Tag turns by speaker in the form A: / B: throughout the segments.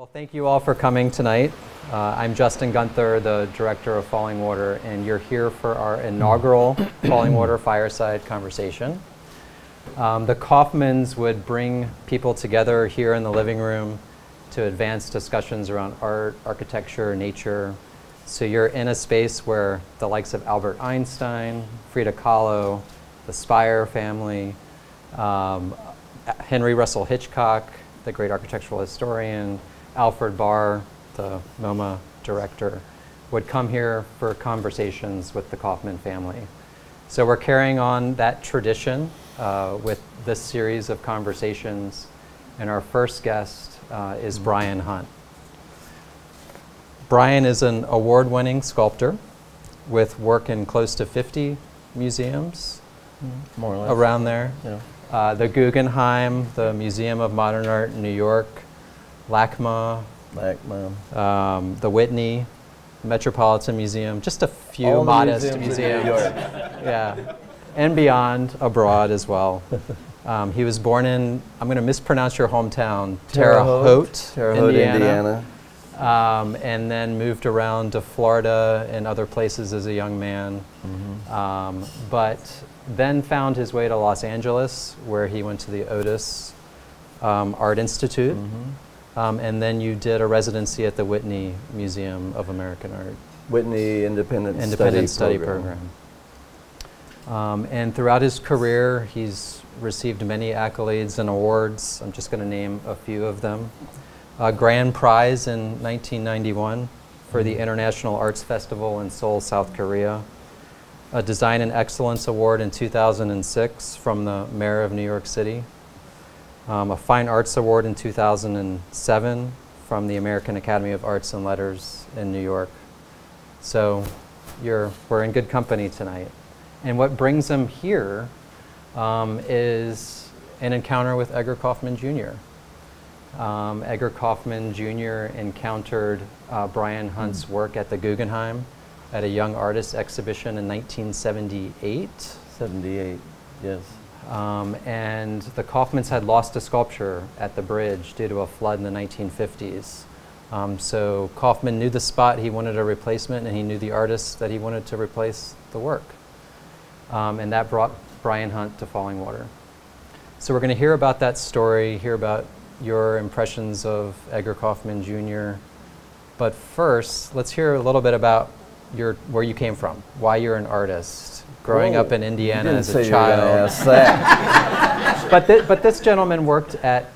A: Well, thank you all for coming tonight. Uh, I'm Justin Gunther, the director of Fallingwater, and you're here for our inaugural Fallingwater Fireside Conversation. Um, the Kaufmanns would bring people together here in the living room to advance discussions around art, architecture, nature. So you're in a space where the likes of Albert Einstein, Frida Kahlo, the Spire family, um, Henry Russell Hitchcock, the great architectural historian, Alfred Barr, the MoMA director, would come here for conversations with the Kaufmann family. So we're carrying on that tradition uh, with this series of conversations, and our first guest uh, is Bryan Hunt. Bryan is an award-winning sculptor with work in close to 50 museums
B: More or less.
A: around there.
B: Yeah.
A: Uh, the Guggenheim, the Museum of Modern Art in New York, LACMA,
B: Like, um,
A: the Whitney, Metropolitan Museum, just a few
B: all
A: modest
B: museums
A: museums. Yeah, and beyond, abroad as well. Um, he was born in, I'm going to mispronounce your hometown, Terre Haute,
B: Terre Haute, Indiana.
A: Um, and then moved around to Florida and other places as a young man.
B: Mm-hmm.
A: Um, but then found his way to Los Angeles, where he went to the Otis um, Art Institute.
B: Mhm.
A: Um, and then you did a residency at the Whitney Museum of American Art,
B: Whitney Independent,
A: independent
B: Study,
A: study program. Um, and throughout his career, he's received many accolades and awards. I'm just going to name a few of them. A grand prize in 1991 for the International Arts Festival in Seoul, South Korea. A Design and Excellence Award in 2006 from the Mayor of New York City. Um, a Fine Arts Award in 2007 from the American Academy of Arts and Letters in New York. So you're, we're in good company tonight. And what brings him here um, is an encounter with Edgar Kaufmann Jr. Um, Edgar Kaufmann Jr. encountered uh, Bryan Hunt's work at the Guggenheim at a young artist exhibition in 1978.
B: 78, yes.
A: Um, and the Kaufmanns had lost a sculpture at the bridge due to a flood in the 1950s. Um, so Kaufmann knew the spot, he wanted a replacement, and he knew the artist that he wanted to replace the work. Um, and that brought Bryan Hunt to Fallingwater. So we're going to hear about that story, hear about your impressions of Edgar Kaufmann Jr. But first, let's hear a little bit about your, where you came from, why you're an artist, growing
B: Whoa,
A: up in Indiana as a child.
B: ask that.
A: but, but this gentleman worked at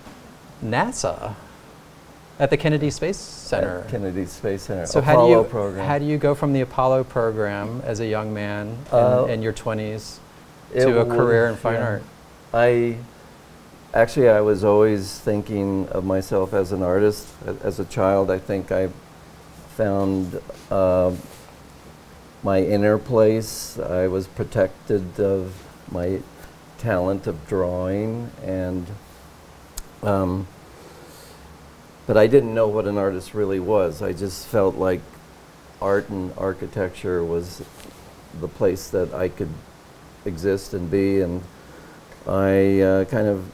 A: NASA, at the Kennedy Space Center.
B: At Kennedy Space Center.
A: so
B: Apollo
A: how do you
B: program.
A: how do you go from the Apollo program as a young man in,
B: Uh,
A: in your 20s to a career in fine
B: yeah.
A: art?
B: I actually I was always thinking of myself as an artist. A- As a child, I think I found uh, my inner place. I was protected of my talent of drawing, and um, but I didn't know what an artist really was. I just felt like art and architecture was the place that I could exist and be, and I uh, kind of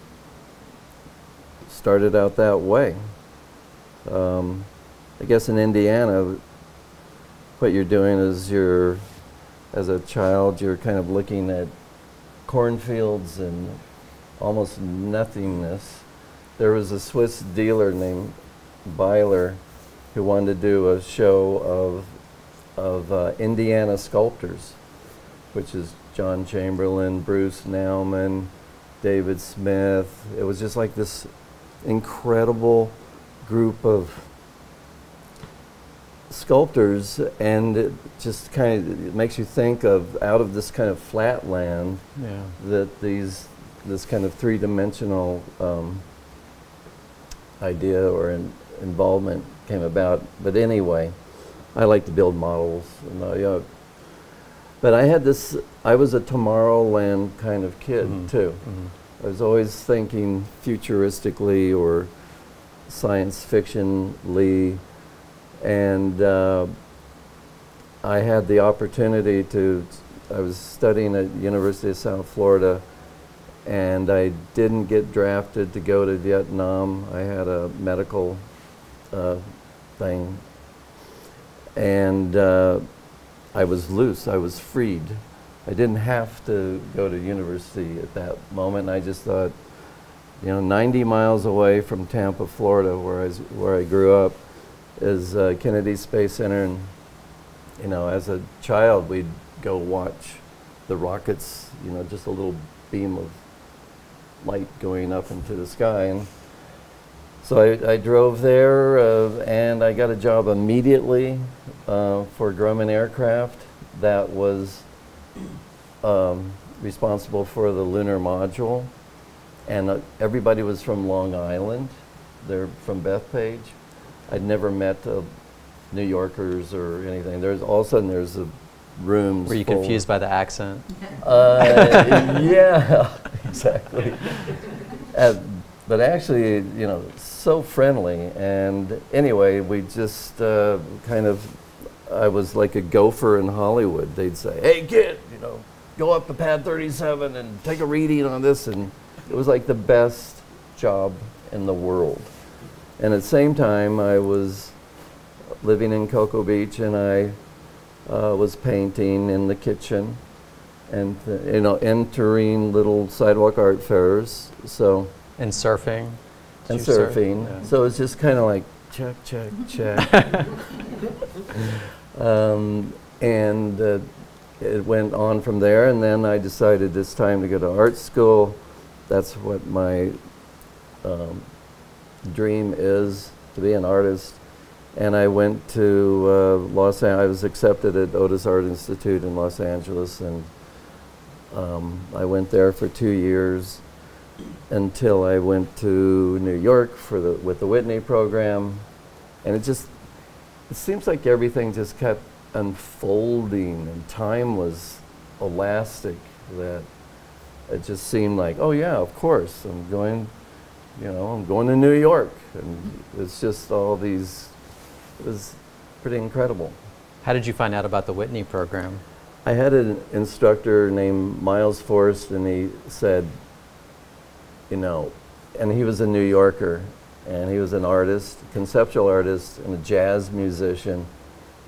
B: started out that way. Um, I guess in Indiana, what you're doing is you're, as a child, you're kind of looking at cornfields and almost nothingness. There was a Swiss dealer named Beyeler who wanted to do a show of, of uh, Indiana sculptors, which is John Chamberlain, Bruce Nauman, David Smith. It was just like this incredible group of sculptors, and it just kind of it makes you think of out of this kind of flat land
A: Yeah.
B: that these this kind of three-dimensional um, idea or in, involvement came about. But anyway, I like to build models. And, uh, yeah. But I had this. I was a Tomorrowland kind of kid
A: Mhm.
B: too.
A: Mhm.
B: I was always thinking futuristically or science fictionally, and uh, I had the opportunity to. I was studying at University of South Florida, and I didn't get drafted to go to Vietnam. I had a medical uh, thing. And uh, I was loose, I was freed. I didn't have to go to university at that moment. I just thought, you know, 90 miles away from Tampa, Florida, where I, where I grew up, is uh, Kennedy Space Center. And, you know, as a child, we'd go watch the rockets, you know, just a little beam of light going up into the sky. And so I, I drove there uh, and I got a job immediately uh, for Grumman Aircraft that was um, responsible for the lunar module. And uh, everybody was from Long Island. They're from Bethpage. I'd never met uh, New Yorkers or anything. There's all of a sudden there's a rooms.
A: Were you
B: full-
A: confused by the accent?
B: uh, yeah, exactly. Uh, but actually, you know, so friendly. And anyway, we just uh, kind of, I was like a gopher in Hollywood. They'd say, hey, kid, you know, go up to pad 37 and take a reading on this. And it was like the best job in the world. And at the same time, I was living in Cocoa Beach and I uh, was painting in the kitchen and you know entering little sidewalk art fairs so
A: And surfing?
B: And
A: you surf?
B: surfing
A: Yeah.
B: so it's just kind of like check check check um, and uh, it went on from there and then i decided it's time to go to art school that's what my um, dream is to be an artist and I went to uh, Los Angeles. I was accepted at Otis Art Institute in Los Angeles, and um, I went there for two years until I went to New York for the with the Whitney program, and it just it seems like everything just kept unfolding, and time was elastic. That it just seemed like, oh yeah, of course, I'm going, you know, I'm going to New York, and it's just all these it was pretty incredible.
A: How did you find out about the Whitney program?
B: I had an instructor named Miles Forrest, and he said, you know, and he was a New Yorker, and he was an artist, conceptual artist, and a jazz musician,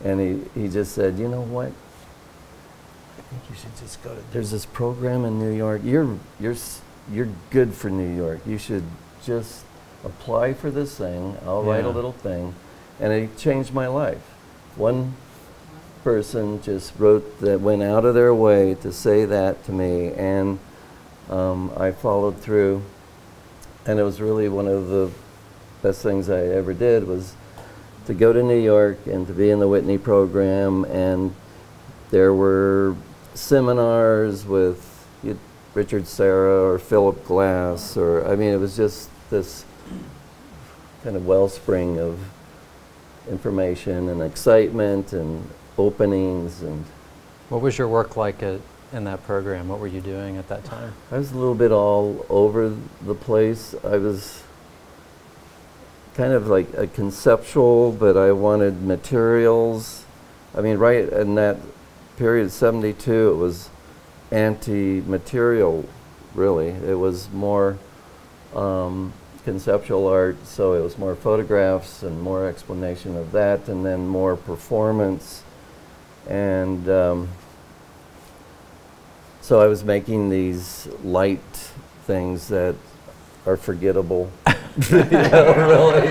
B: and he, he just said, you know what? I think you should just go to. There's this program in New York. You're you're you're good for New York. You should just apply for this thing. I'll write a little thing, and it changed my life. One person just wrote that went out of their way to say that to me, and um, I followed through. And it was really one of the best things I ever did was to go to New York and to be in the Whitney program, and there were seminars with Richard Serra or Philip Glass, or I mean, it was just this kind of wellspring of information and excitement and openings and
A: What was your work like at, in that program? What were you doing at that time?
B: I was a little bit all over the place. I was kind of like a conceptual, but I wanted materials. I mean, right in that period, 72, it was anti-material, really. It was more um, conceptual art, so it was more photographs and more explanation of that, and then more performance. And um, so I was making these light things that are forgettable. You really.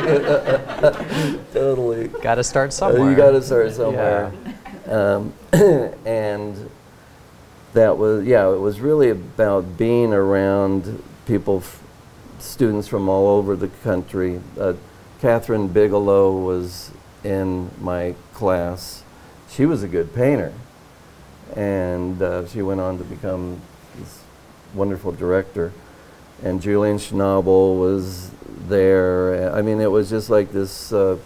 B: totally.
A: Got to start
B: Uh,
A: somewhere.
B: You got to start somewhere. Um, and that was, yeah, it was really about being around people, f- students from all over the country. Uh, Kathryn Bigelow was in my class. She was a good painter. And uh, she went on to become this wonderful director. And Julian Schnabel was there. I mean, it was just like this, uh,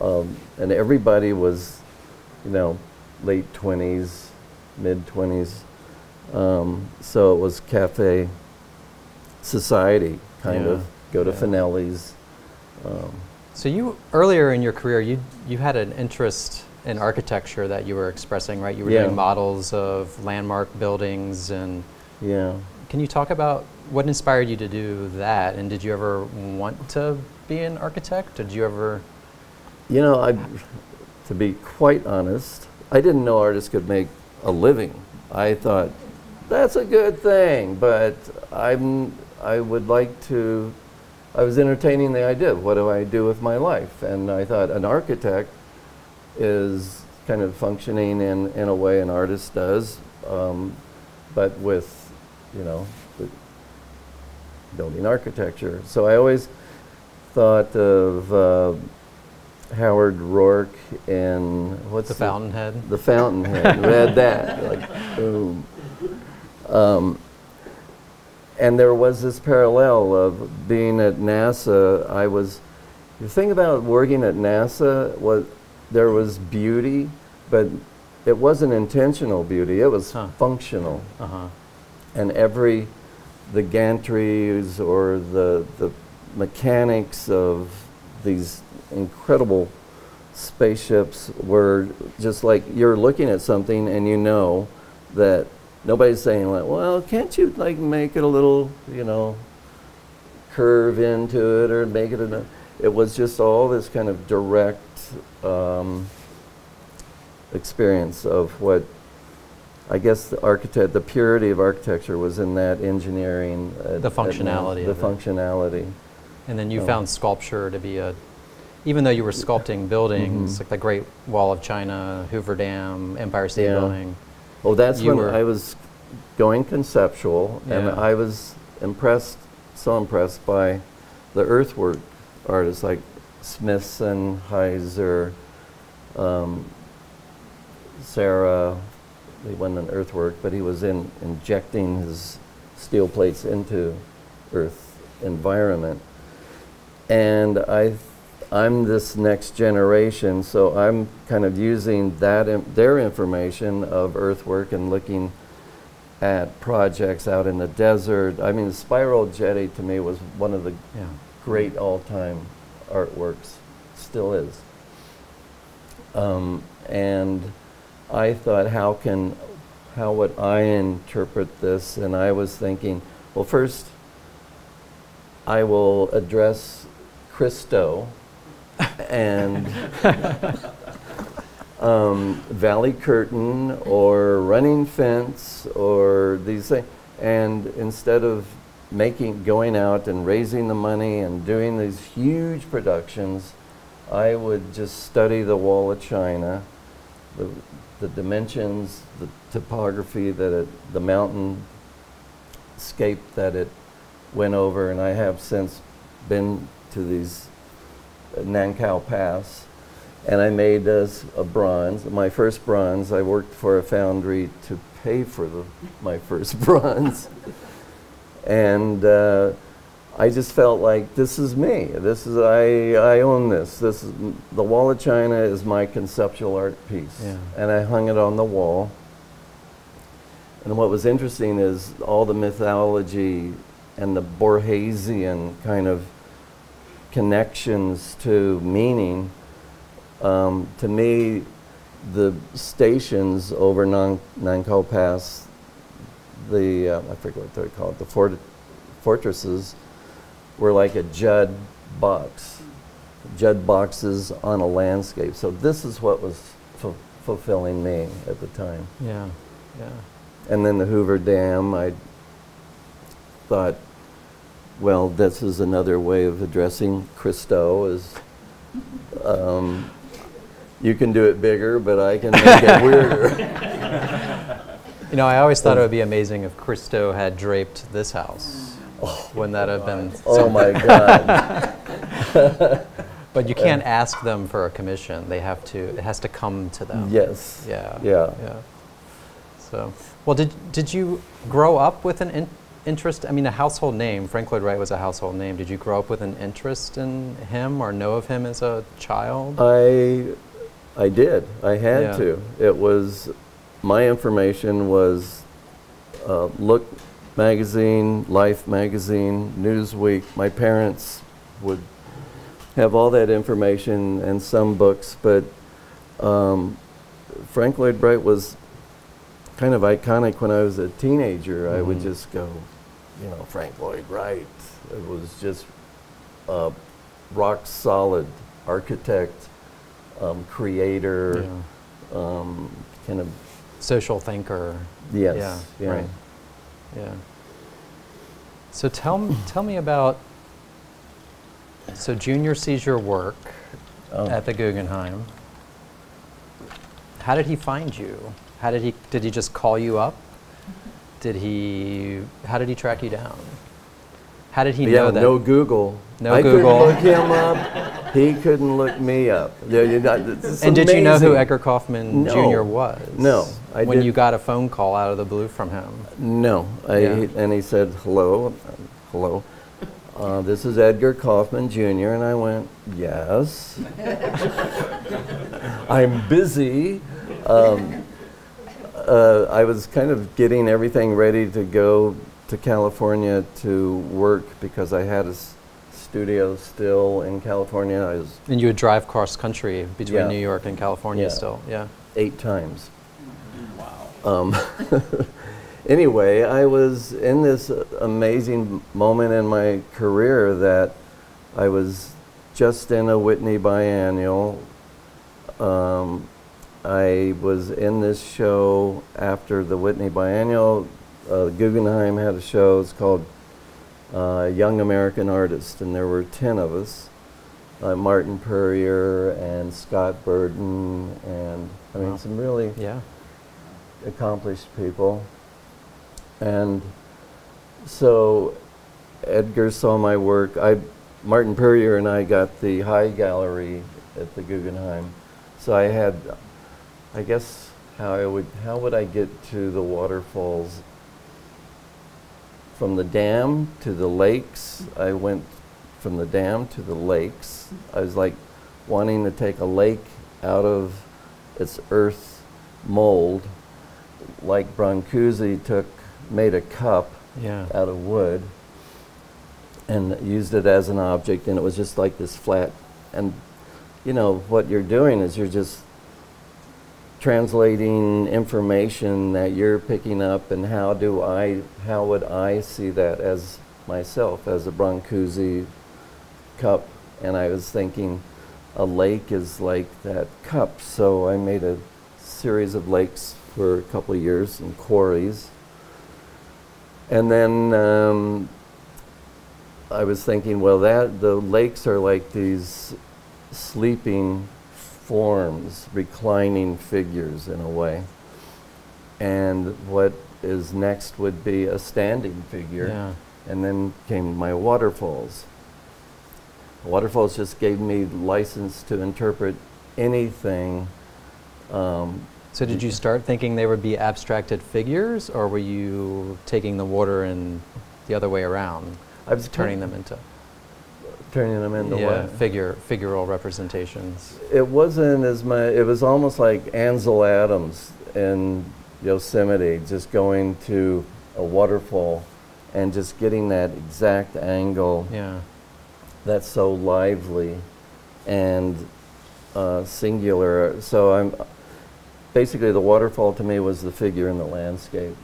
B: um, and everybody was, you know, late 20s, mid 20s. Um, so it was cafe society, kind
A: Yeah,
B: of. Go to
A: yeah.
B: Fanelli's. Um,
A: So you earlier in your career, you you had an interest in architecture that you were expressing, right? You were
B: Yeah.
A: doing models of landmark buildings, and
B: yeah.
A: can you talk about what inspired you to do that? And did you ever want to be an architect? Did you ever?
B: You know, I, to be quite honest, I didn't know artists could make a living. I thought that's a good thing, but I'm I would like to. I was entertaining the idea of what do I do with my life, and I thought an architect is kind of functioning in, in a way an artist does, um, but with, you know, building architecture. So I always thought of uh, Howard Roark and what's
A: The Fountainhead?
B: The Fountainhead. Read that. Like, boom. Um, and there was this parallel of being at NASA. I was, the thing about working at NASA was there was beauty, but it wasn't intentional beauty. It was
A: Huh.
B: functional
A: Uh huh.
B: and every the gantries or the the mechanics of these incredible spaceships were just like you're looking at something and you know that nobody's saying like well can't you like make it a little you know curve into it or make it a it was just all this kind of direct um, experience of what I guess the architect, the purity of architecture was in that engineering.
A: The
B: at
A: functionality
B: The functionality.
A: And then you
B: Oh.
A: found sculpture to be a, even though you were sculpting buildings,
B: Mhm.
A: like the Great Wall of China, Hoover Dam, Empire State
B: Yeah.
A: Building.
B: Oh, that's
A: You
B: when
A: were-
B: I was going conceptual, and I was impressed, so impressed by the earthwork artists like Smithson, Heizer, um, Serra. He wasn't an earthwork, but he was in injecting his steel plates into earth environment. And I, I'm this next generation, so I'm kind of using that in, their information of earthwork and looking at projects out in the desert. I mean, the spiral jetty to me was one of the
A: Yeah.
B: great all-time artworks, still is. Um, and I thought, how can, how would I interpret this? And I was thinking, well, first, I will address Christo and um, Valley Curtain or Running Fence or these things. And instead of making, going out and raising the money and doing these huge productions, I would just study the Wall of China, the, the dimensions, the topography that it, the mountain scape that it went over, and I have since been to these Nankow Pass, and I made us a bronze. My first bronze, I worked for a foundry to pay for the, my first bronze, and uh, I just felt like this is me. This is I. I own this. This is the Wall of China is my conceptual art piece,
A: Yeah.
B: and I hung it on the wall. And what was interesting is all the mythology and the Borgesian kind of connections to meaning. Um, to me, the stations over Nan- Pass, the uh, I forget what they're called, the fort- fortresses, were like a Judd box, Judd boxes on a landscape. So this is what was fu- fulfilling me at the time.
A: Yeah. Yeah.
B: And then the Hoover Dam, I thought, well, this is another way of addressing Christo is um, you can do it bigger, but I can make it weirder.
A: You know, I always thought it would be amazing if Christo had draped this house. Wouldn't that have been?
B: oh my God.
A: But you can't ask them for a commission. They have to. It has to come to them.
B: yes.
A: Yeah.
B: Yeah.
A: Yeah. So, well, did did you grow up with an in, interest? I mean, a household name. Frank Lloyd Wright was a household name. Did you grow up with an interest in him or know of him as a child?
B: I, I did. I had
A: Yeah.
B: to. It was, my information was uh, Look magazine, Life magazine, Newsweek. My parents would have all that information and some books, but um, Frank Lloyd Wright was kind of iconic when I was a teenager. I would
A: Mhm.
B: just go, you know, Frank Lloyd Wright. It was just a rock solid architect, um, creator,
A: Yeah.
B: um, kind of
A: Social thinker.
B: yes,
A: Yeah,
B: yeah.
A: right. Yeah. So tell m- tell me about. So Junior sees your work
B: Oh.
A: at the Guggenheim. How did he find you? How did he did he just call you up? Did he how did he track you down? How did he
B: yeah,
A: know that?
B: no Google.
A: No
B: I
A: Google.
B: couldn't look him up. He couldn't look me up. Yeah, you know, it's
A: and did you know who. Edgar Kaufmann
B: No.
A: Jr. was?
B: No, I
A: when
B: did-
A: you got a phone call out of the blue from him.
B: No, I,
A: Yeah.
B: and he said, hello, hello. Uh, this is Edgar Kaufmann Jr. And I went, yes. I'm busy. Um, uh, I was kind of getting everything ready to go to California to work because I had a s- studio still in California. I was
A: And you would drive cross country between
B: Yeah.
A: New York and California
B: Yeah.
A: still. Yeah.
B: eight times. Um, anyway, I was in this amazing moment in my career that I was just in a Whitney biennial. Um, I was in this show after the Whitney biennial. Uh, Guggenheim had a show. It's called uh, Young American Artist, and there were ten of us. Uh, Martin Puryear and Scott Burton, and I mean
A: Wow.
B: some really
A: Yeah.
B: accomplished people. And so Edgar saw my work. I, Martin Puryear and I got the high gallery at the Guggenheim. So I had, I guess, how I would, how would I get to the waterfalls? From the dam to the lakes. I went from the dam to the lakes. I was like wanting to take a lake out of its earth mold, like Brancusi took, made a cup
A: Yeah.
B: out of wood and used it as an object, and it was just like this flat. And you know what you're doing is you're just translating information that you're picking up, and how do I, how would I see that as myself as a Brancusi cup? And I was thinking, a lake is like that cup, so I made a series of lakes for a couple of years in quarries. And then um, I was thinking, well, that the lakes are like these sleeping forms, reclining figures in a way. And what is next would be a standing figure.
A: Yeah.
B: And then came my waterfalls. Waterfalls just gave me license to interpret anything. Um,
A: So did you start thinking they would be abstracted figures, or were you taking the water and the other way around,
B: I was
A: turning them into
B: turning them into
A: yeah,
B: what?
A: figure figural representations?
B: It wasn't as much. It was almost like Ansel Adams in Yosemite, just going to a waterfall and just getting that exact angle
A: Yeah.
B: that's so lively and uh, singular. So I'm basically the waterfall to me was the figure in the landscape,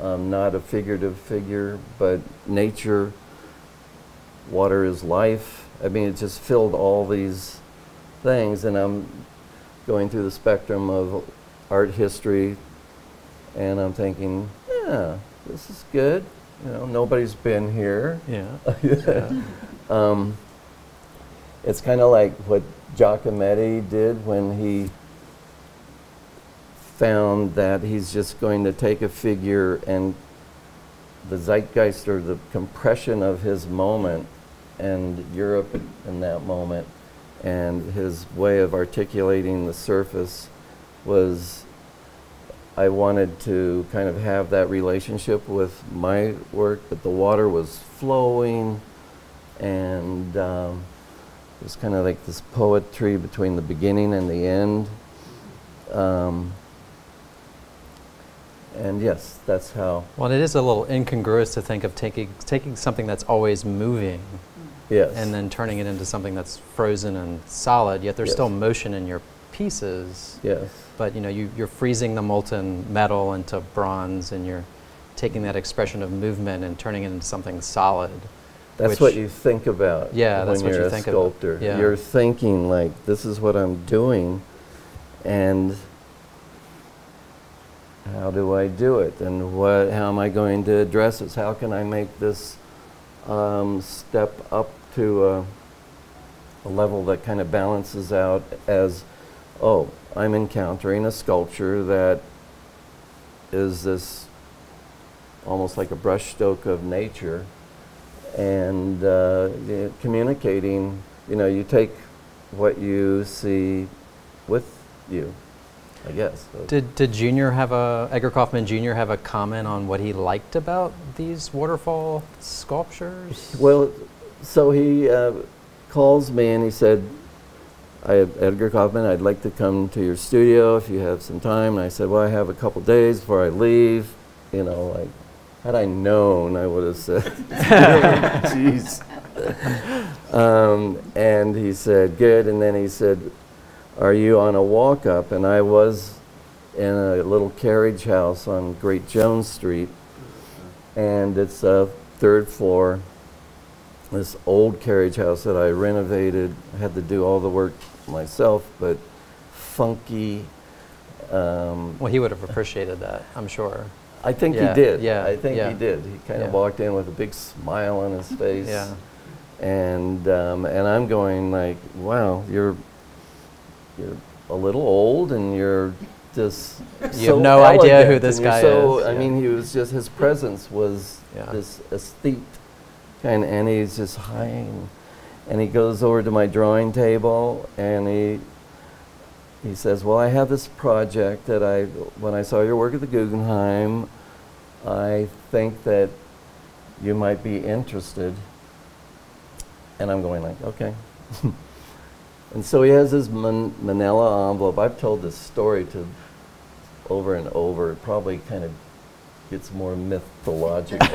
B: um, not a figurative figure, but nature. Water is life. I mean, it just filled all these things, and I'm going through the spectrum of art history, and I'm thinking, yeah, this is good. You know, nobody's been here.
A: Yeah. yeah.
B: Um, it's kind of like what Giacometti did when he found that he's just going to take a figure and the zeitgeist or the compression of his moment and Europe in that moment and his way of articulating the surface was I wanted to kind of have that relationship with my work, but the water was flowing and um, it was kind of like this poetry between the beginning and the end. Um, and yes, that's how.
A: Well, it is a little incongruous to think of taking taking something that's always moving
B: Yes.
A: and then turning it into something that's frozen and solid. Yet there's
B: Yes.
A: still motion in your pieces.
B: yes.
A: But you know, you, you're freezing the molten metal into bronze, and you're taking that expression of movement and turning it into something solid.
B: That's what you think about
A: Yeah,
B: when
A: that's what
B: you're
A: you
B: a
A: think about.
B: sculptor.
A: Yeah.
B: You're thinking like, this is what I'm doing, and how do I do it, and what? How am I going to address this? How can I make this um, step up to a, a level that kind of balances out as, oh, I'm encountering a sculpture that is this almost like a brushstroke of nature and uh, communicating, you know, you take what you see with you, I guess.
A: Did, did Junior have a, Edgar Kaufmann Jr. have a comment on what he liked about these waterfall sculptures?
B: Well, so he uh, calls me and he said, I Edgar Kaufmann, I'd like to come to your studio if you have some time. And I said, well, I have a couple days before I leave. You know, like, had I known, I would have said, jeez. um, and he said, good. And then he said, are you on a walk up? And I was in a little carriage house on Great Jones Street. And it's a third floor this old carriage house that I renovated. Had to do all the work myself, but funky. Um,
A: Well, he would have appreciated that, I'm sure.
B: I think
A: Yeah,
B: he did.
A: yeah,
B: I think
A: yeah.
B: he did. He kind of
A: Yeah.
B: walked in with a big smile on his face.
A: Yeah.
B: And um, and I'm going like, wow, you're you're a little old, and you're just.
A: You have
B: so
A: no idea who this guy
B: so,
A: is,
B: I
A: yeah.
B: mean, he was just his presence was this aesthete kind, and he's just high, and he goes over to my drawing table, and he he says, "Well, I have this project that I, when I saw your work at the Guggenheim, I think that you might be interested." And I'm going like, "Okay." and so he has this man- manila envelope. I've told this story to over and over. Probably kind of gets more mythological.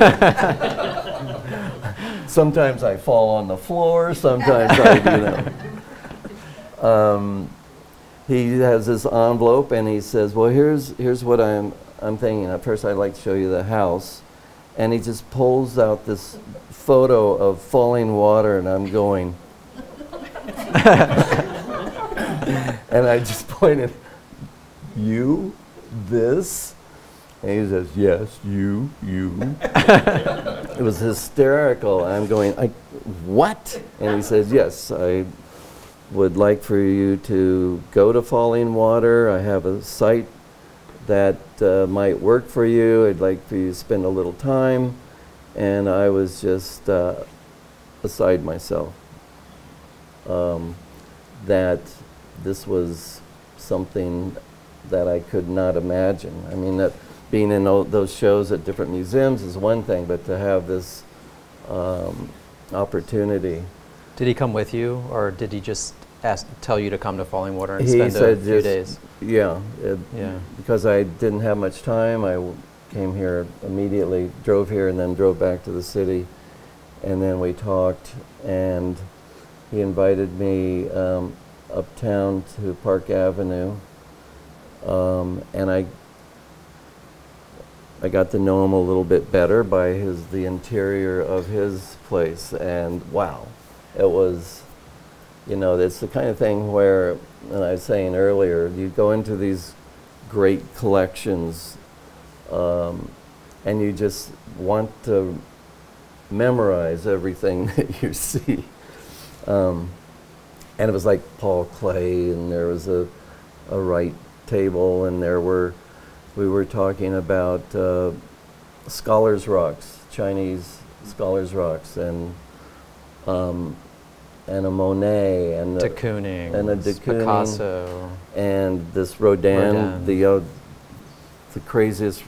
B: sometimes I fall on the floor. Sometimes I, you know. Um, he has this envelope and he says, "Well, here's here's what I'm I'm thinking. At first, I'd like to show you the house," and he just pulls out this photo of Fallingwater, and I'm going. and I just pointed, "You, this." And he says, "Yes, you, you." it was hysterical. I'm going, I, "What?" And he says, "Yes, I would like for you to go to Fallingwater. I have a site that uh, might work for you. I'd like for you to spend a little time." And I was just uh, beside myself um, that this was something that I could not imagine. I mean, that being in tho- those shows at different museums is one thing, but to have this um, opportunity.
A: Did he come with you, or did he just ask, tell you to come to Fallingwater and
B: He
A: spend a few days?
B: Yeah, it,
A: Yeah.
B: because I didn't have much time, I w- came here immediately, drove here, and then drove back to the city. And then we talked, and he invited me um, uptown to Park Avenue. Um, and I, I got to know him a little bit better by his the interior of his place, and wow, it was, you know, it's the kind of thing where, and I was saying earlier, you go into these great collections, um, and you just want to memorize everything that you see. Um, and it was like Paul Klee, and there was a, a Wright table, and there were, we were talking about uh, scholars' rocks, Chinese scholars' rocks, and um, and a Monet, and
A: De
B: a,
A: Kooning,
B: and a de Kooning.
A: Picasso.
B: and this Rodin,
A: Rodin.
B: the uh, the craziest,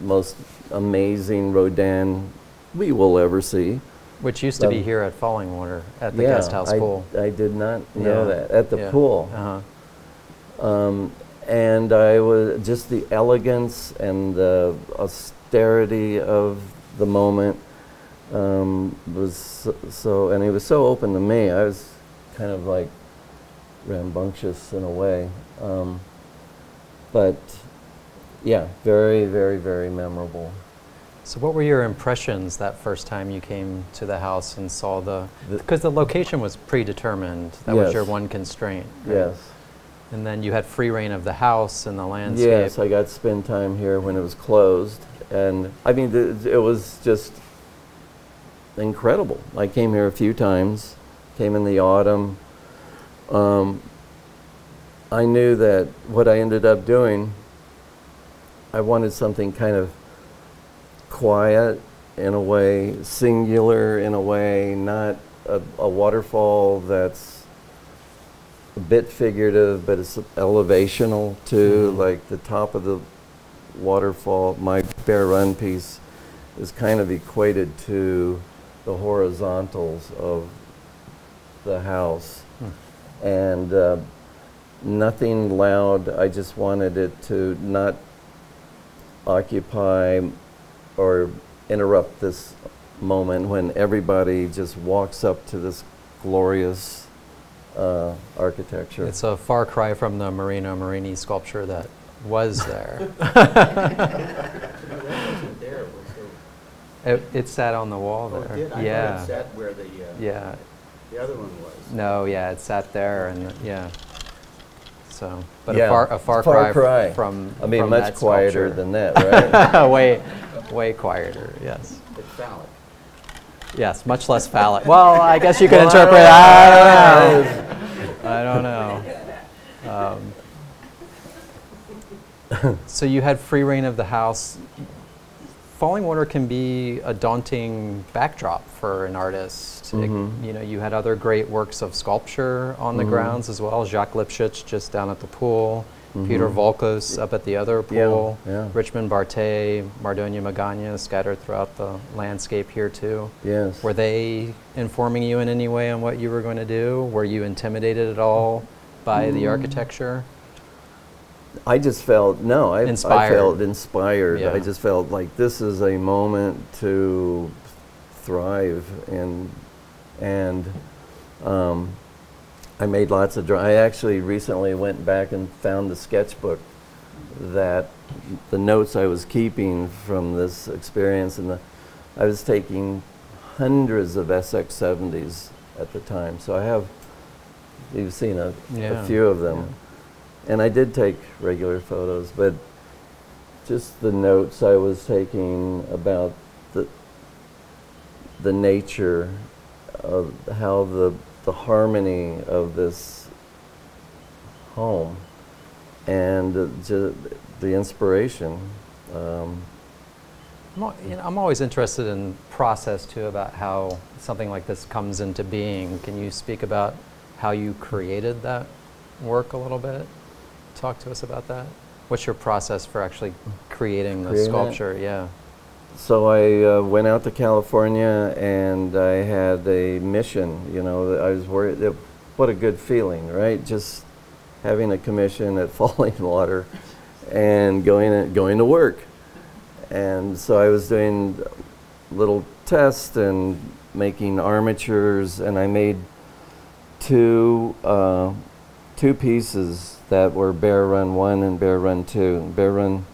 B: most amazing Rodin we will ever see.
A: Which used to be
B: Um,
A: here at Fallingwater at the
B: yeah,
A: guest house
B: I,
A: pool.
B: I did not know
A: Yeah,
B: that at the
A: yeah,
B: pool.
A: Uh-huh.
B: Um, and I was just the elegance and the austerity of the moment um, was so, so, and he was so open to me. I was kind of like rambunctious in a way, um, but yeah, very, very, very memorable.
A: So, what were your impressions that first time you came to the house and saw the?
B: The-
A: Because the location was predetermined. That was your one constraint. right?
B: Yes.
A: And then you had free reign of the house and the landscape.
B: Yes, I got spend time here when it was closed, and I mean, it was just incredible. I came here a few times, came in the autumn. Um, I knew that what I ended up doing, I wanted something kind of quiet in a way, singular in a way, not a, a waterfall that's a bit figurative, but it's elevational too.
A: Mhm.
B: Like the top of the waterfall, my Bear Run piece is kind of equated to the horizontals of the house.
A: Hmm.
B: And uh, nothing loud. I just wanted it to not occupy or interrupt this moment when everybody just walks up to this glorious uh, architecture.
A: It's a far cry from the Marino Marini sculpture that was there.
C: it
A: it, it sat on the wall
C: oh,
A: there.
C: it did? I
A: yeah.
C: it sat where the, uh,
A: yeah.
C: the other one was.
A: No, yeah, it sat there and yeah. So, but
B: Yeah,
A: a far a far,
B: far
A: cry,
B: cry.
A: from
B: I mean,
A: from
B: much
A: that
B: quieter
A: sculpture.
B: than that, right?
A: way way quieter. Yes.
C: It's phallic.
A: Yes, much less phallic. Well, I guess you could
B: Well,
A: interpret
B: I
A: that. I don't know. Um, so you had free reign of the house. Fallingwater can be a daunting backdrop for an artist. It-
B: Mhm.
A: you know, you had other great works of sculpture on the
B: Mhm.
A: grounds as well. Jacques Lipchitz just down at the pool. Peter
B: Mhm.
A: Voulkos up at the other
B: Yeah,
A: pool.
B: yeah.
A: Richmond Barthé, Mardonio Magaña scattered throughout the landscape here too.
B: yes.
A: Were they informing you in any way on what you were going to do? Were you intimidated at all by the
B: Mm.
A: architecture?
B: I just felt no. I, I felt inspired.
A: Yeah.
B: I just felt like this is a moment to thrive and and um, I made lots of. Dra- I actually recently went back and found the sketchbook that the notes I was keeping from this experience, and the, I was taking hundreds of SX70s at the time. So I have. You've seen a,
A: Yeah.
B: a few of them. And I did take regular photos, but just the notes I was taking about the the nature of how the the harmony of this home and uh, the inspiration. Um,
A: you know, I'm always interested in process too about how something like this comes into being. Can you speak about how you created that work a little bit? Talk to us about that. What's your process for actually creating the
B: Creating it?
A: sculpture? Yeah.
B: So I uh, went out to California and I had a mission. You know, I was worried. That, what a good feeling, right? Just having a commission at Fallingwater and going going to work. And so I was doing little tests and making armatures, and I made two uh, two pieces that were Bear Run One and Bear Run Two. Bear Run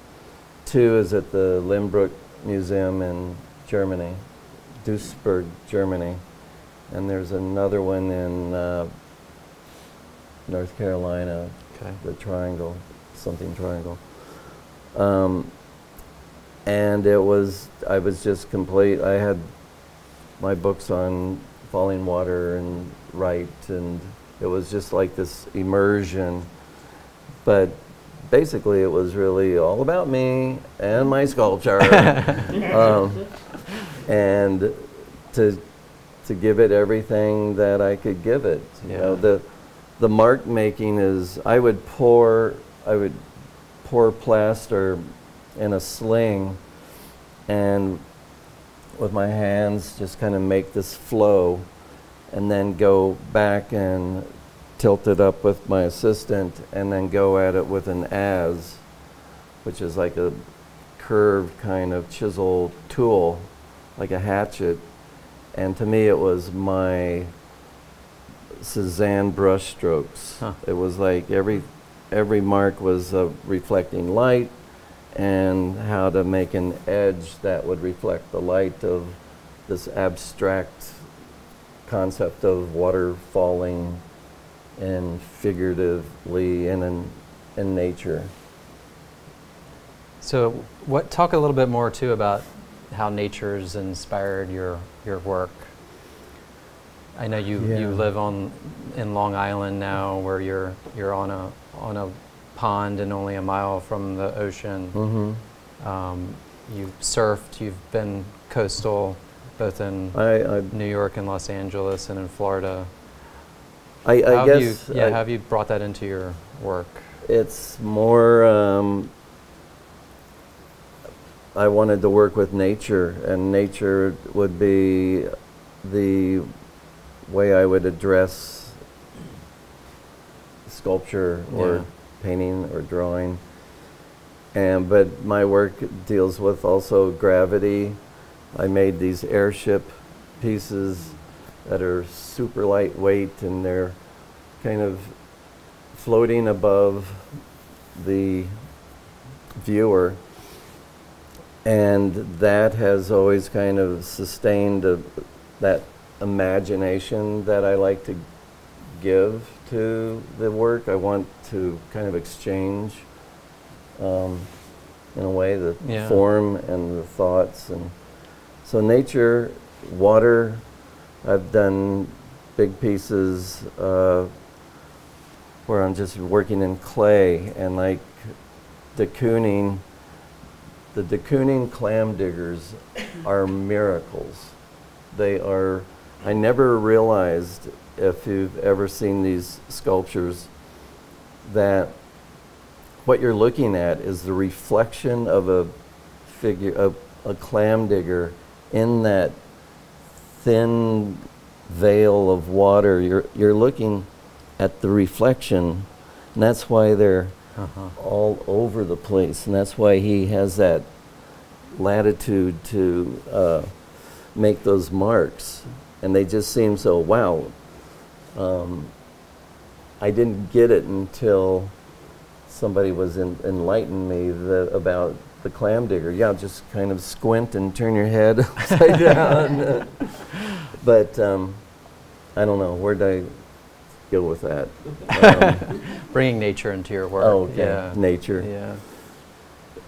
B: Two is at the Lehmbruck Museum in Germany, Duisburg, Germany, and there's another one in uh, North Carolina,
A: Okay.
B: the Triangle, something Triangle. Um, and it was, I was just complete. I had my books on Fallingwater and Wright, and it was just like this immersion. But basically, it was really all about me and my sculpture, um, and to to give it everything that I could give it. You know, the the mark making is I would pour I would pour plaster in a sling and with my hands just kind of make this flow and then go back and tilt it up with my assistant and then go at it with an adze which is like a curved kind of chisel tool like a hatchet and to me it was my Cezanne brush strokes.
A: Huh.
B: It was like every every mark was uh, reflecting light, and how to make an edge that would reflect the light of this abstract concept of water falling and figuratively and in, in nature.
A: So, what? Talk a little bit more too about how nature's inspired your your work. I know you,
B: Yeah.
A: you live on in Long Island now, where you're you're on a on a pond and only a mile from the ocean.
B: Mm-hmm.
A: Um, you've surfed. You've been coastal, both in
B: I, I,
A: New York and Los Angeles and in Florida.
B: I, I
A: how have you,
B: guess
A: yeah,
B: I-
A: how have you brought that into your work?
B: It's more. Um, I wanted to work with nature, and nature would be the way I would address sculpture or
A: Yeah.
B: painting or drawing. And but my work deals with also gravity. I made these airship pieces that are super lightweight, and they're kind of floating above the viewer. And that has always kind of sustained a, that imagination that I like to give to the work. I want to kind of exchange, um, in a way, the
A: Yeah.
B: form and the thoughts. And so, nature, water, I've done big pieces. Uh, where I'm just working in clay and like de Kooning, the de Kooning clam diggers are miracles. They are, I never realized if you've ever seen these sculptures that what you're looking at is the reflection of a figure, a, a clam digger in that thin veil of water. You're, you're looking at the reflection, and that's why they're
A: Uh-huh.
B: all over the place, and that's why he has that latitude to uh, make those marks, and they just seem so wow. Um, I didn't get it until somebody was en- enlightened me that, about the clam digger. Yeah, just kind of squint and turn your head upside down. but um, I don't know where did I go with that. Um,
A: Bringing nature into your work.
B: Oh, okay.
A: Yeah.
B: Nature.
A: Yeah.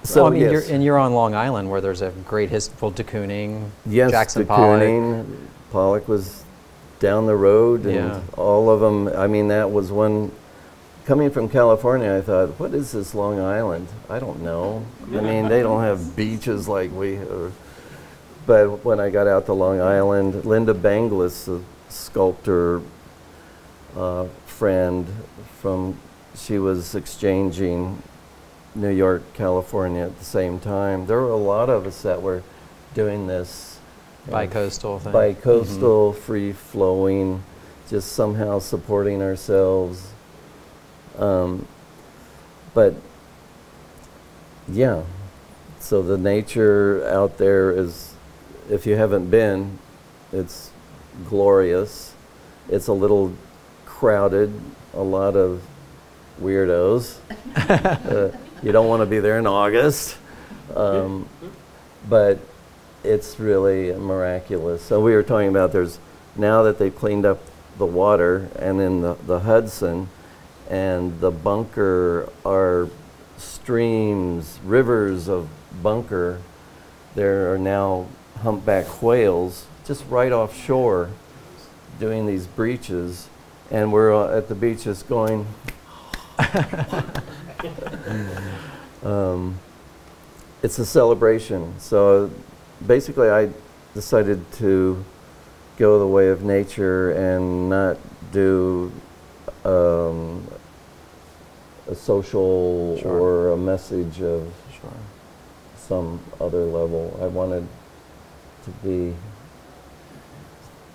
B: So
A: well, I mean,
B: yes,
A: you're, and you're on Long Island, where there's a great history. Well, de Kooning,
B: yes,
A: Jackson
B: de
A: Pollock.
B: Kooning, Pollock was down the road, and
A: Yeah.
B: all of them. I mean, that was one. Coming from California, I thought, what is this Long Island? I don't know. I mean, they don't have beaches like we. Are. But when I got out to Long Island, Lynda Benglis, a sculptor uh, friend from, she was exchanging New York, California at the same time. There were a lot of us that were doing this
A: bi-coastal thing.
B: bi-coastal, free flowing, just somehow supporting ourselves. Um, but yeah, so the nature out there is, if you haven't been, it's glorious. It's a little crowded, a lot of weirdos. uh, you don't want to be there in August. Um, but it's really miraculous. So we were talking about there's now that they've cleaned up the water and in the, the Hudson and the bunker are streams, rivers of bunker. There are now humpback whales just right offshore doing these breaches and we're uh, at the beach just going um, it's a celebration. So basically, I decided to go the way of nature and not do um, a social
A: Sure.
B: or a message of
A: Sure.
B: some other level. I wanted to be.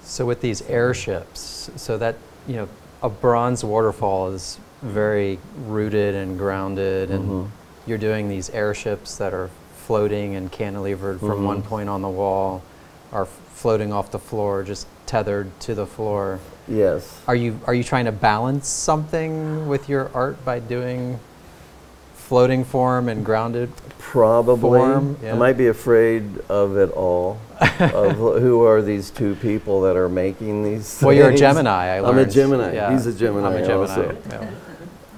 A: So with these airships, so that you know, a bronze waterfall is very rooted and grounded, and
B: Mhm.
A: you're doing these airships that are floating and cantilevered from one
B: Mhm.
A: point on the wall, are floating off the floor, just tethered to the floor.
B: Yes.
A: Are you are you trying to balance something with your art by doing floating form and grounded?
B: Probably.
A: Form, yeah.
B: I might be afraid of it all. of who are these two people that are making these?
A: Well, you're a. Gemini. I
B: I'm a Gemini.
A: Yeah.
B: He's a Gemini.
A: I'm a Gemini.
B: Also.
A: yeah.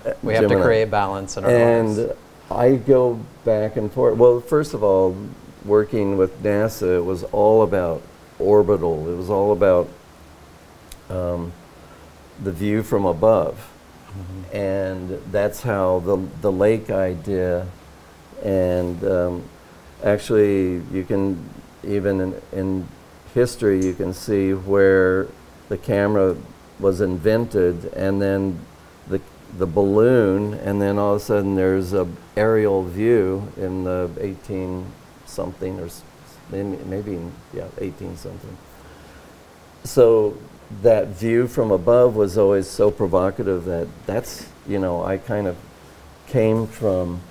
A: Uh, we have to create balance in our lives.
B: And I go back and forth. Well, first of all, working with NASA, it was all about orbital. It was all about um, the view from above.
A: Mhm.
B: And that's how the, the lake idea, and um, actually, you can, even in, in history, you can see where the camera was invented, and then the, the balloon, and then all of a sudden there's a aerial view in the 18 something or maybe, maybe yeah 18 something. So that view from above was always so provocative that that's you know I kind of came from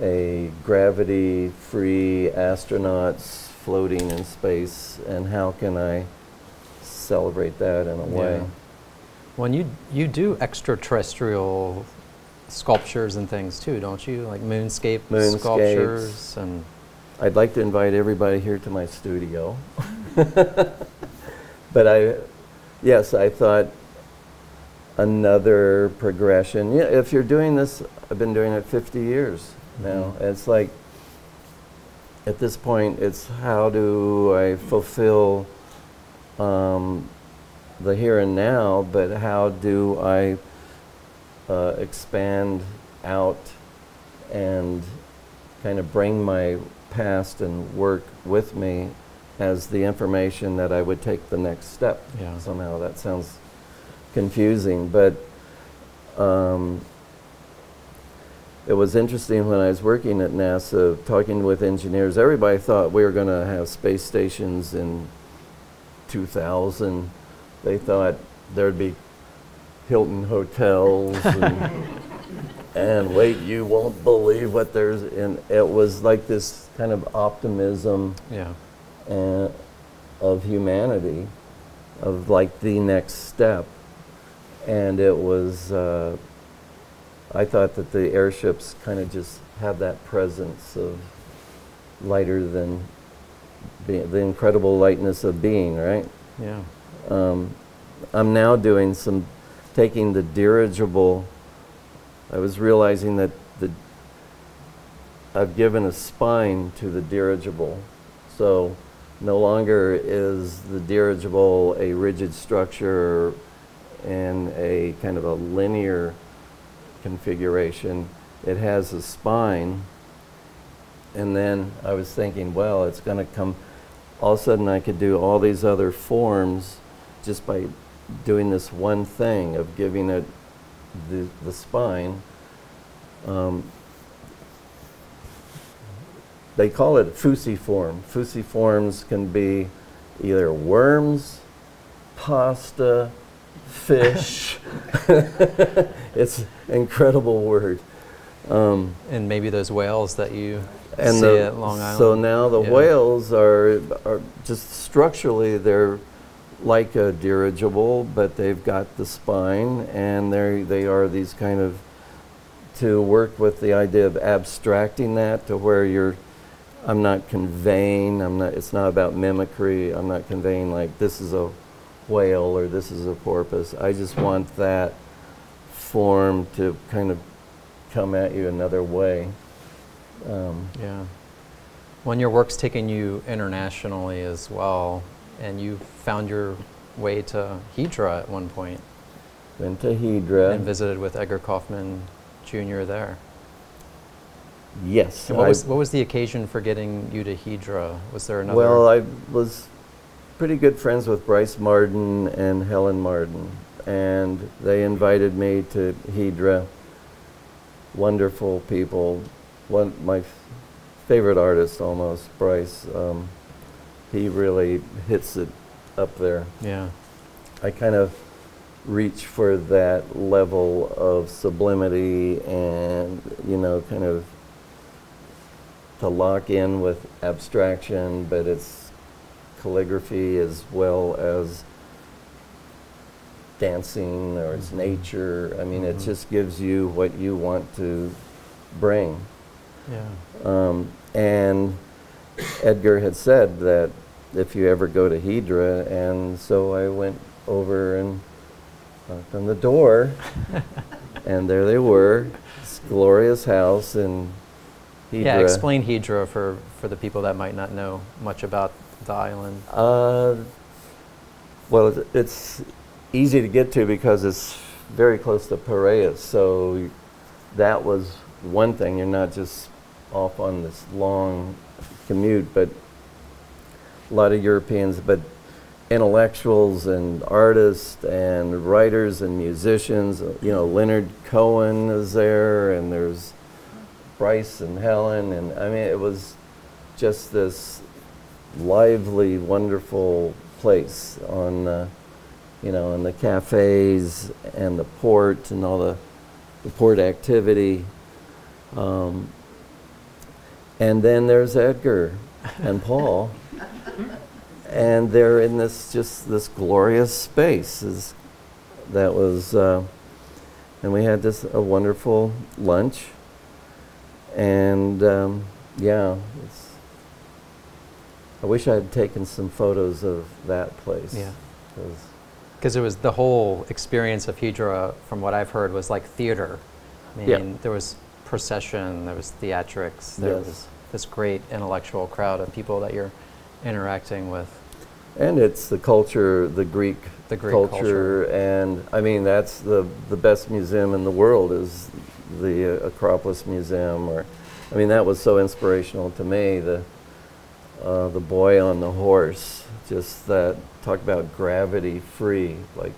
B: a gravity-free astronauts floating in space, and how can I celebrate that in a way?
A: Yeah. When you you do extraterrestrial sculptures and things too, don't you? Like moonscape
B: Moonscapes.
A: sculptures and
B: I'd like to invite everybody here to my studio. but I, yes, I thought another progression. Yeah, if you're doing this, I've been doing it 50 years now.
A: Mhm.
B: It's like, at this point, it's how do I fulfill um, the here and now, but how do I uh, expand out and kind of bring my past and work with me as the information that I would take the next step.
A: Yeah.
B: Somehow that sounds confusing, but um, it was interesting when I was working at NASA, talking with engineers. Everybody thought we were going to have space stations in 2000. They thought there'd be Hilton hotels and, and wait, you won't believe what there's in. It was like this kind of optimism
A: yeah.
B: uh, of humanity, of like the next step. And it was, uh, I thought that the airships kind of just have that presence of lighter than be, the incredible lightness of being, right?
A: Yeah.
B: Um, I'm now doing some, taking the dirigible. I was realizing that the I've given a spine to the dirigible, so no longer is the dirigible a rigid structure and a kind of a linear configuration. It has a spine, and then I was thinking, well, it's going to come. All of a sudden, I could do all these other forms just by doing this one thing of giving it the, the spine. Um, they call it fusiform. Fusiforms can be either worms, pasta, fish. it's an incredible word. Um,
A: And maybe those whales that you
B: and
A: see
B: the,
A: at Long Island.
B: So now the
A: Yeah.
B: whales are, are just structurally they're like a dirigible, but they've got the spine, and they they are these kind of to work with the idea of abstracting that to where you're. I'm not conveying. I'm not. It's not about mimicry. I'm not conveying like this is a whale or this is a porpoise. I just want that form to kind of come at you another way. Um,
A: Yeah. When your work's taken you internationally as well, and you found your way to Hydra at one point
B: Been to Hydra.
A: and visited with Edgar Kaufmann Jr. there.
B: yes.
A: And what,
B: I-
A: was, what was the occasion for getting you to Hydra? Was there another?
B: well, I was pretty good friends with Brice Marden and Helen Marden, and they invited me to Hydra. Wonderful people. One my f- favorite artist, almost Brice. Um, he really hits it up there.
A: yeah.
B: I kind of reach for that level of sublimity and, you know, kind of to lock in with abstraction, but it's calligraphy as well as dancing or it's
A: Mhm.
B: nature. I mean, it
A: Mhm.
B: just gives you what you want to bring.
A: Yeah.
B: Um, and Edgar had said that if you ever go to Hydra, and so I went over and knocked on the door, and there they were, this glorious house in Hydra.
A: Yeah, explain Hydra for, for the people that might not know much about the island.
B: Uh, well, it's easy to get to because it's very close to Piraeus. So that was one thing. You're not just off on this long commute, but a lot of Europeans, but intellectuals and artists and writers and musicians. You know, Leonard Cohen is there, and there's Brice and Helen, and I mean, it was just this lively, wonderful place on, uh, you know, and the cafes and the port and all the, the port activity. Um, and then there's Edgar and Paul, and they're in this just this glorious space. Is that was, uh, and we had this a wonderful lunch, and um, yeah, it's, I wish I had taken some photos of that place.
A: Yeah.
B: 'cause-
A: Because it was the whole experience of Hydra, from what I've heard, was like theater. I
B: Yeah.
A: mean, there was procession, there was theatrics, there
B: Yes.
A: was this great intellectual crowd of people that you're interacting with.
B: And it's the culture, the Greek,
A: The Greek
B: culture,
A: culture.
B: and I mean that's the the best museum in the world is the Acropolis Museum. Or, I mean that was so inspirational to me. The uh, the boy on the horse, just that talk about gravity free, like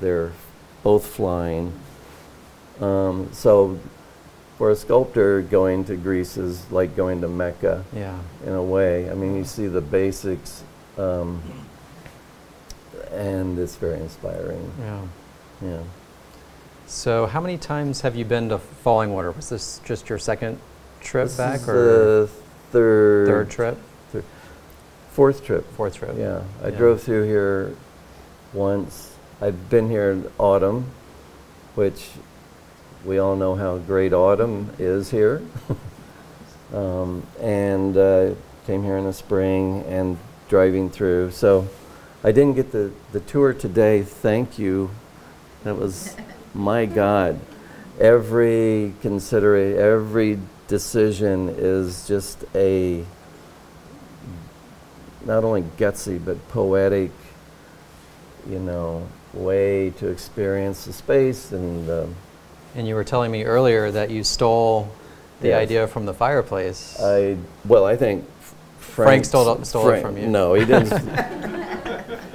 B: they're both flying. Um, so for a sculptor, going to Greece is like going to Mecca
A: Yeah.
B: in a way. I mean, you see the basics, um, and it's very inspiring.
A: Yeah.
B: Yeah.
A: So, how many times have you been to Fallingwater? Was this just your second trip
B: This
A: back, or
B: the third,
A: third trip,
B: fourth trip.
A: fourth trip?
B: Yeah, I
A: Yeah.
B: drove through here once. I've been here in autumn, which we all know how great autumn is here. um, and uh, came here in the spring and driving through. So I didn't get the, the tour today. Thank you. That was, my God. Every considerate, every decision is just a not only gutsy but poetic, you know, way to experience the space and um,
A: And you were telling me earlier that you stole the
B: Yes.
A: idea from the fireplace.
B: I well, I think F-
A: Frank stole it- stole it from you.
B: No, he didn't.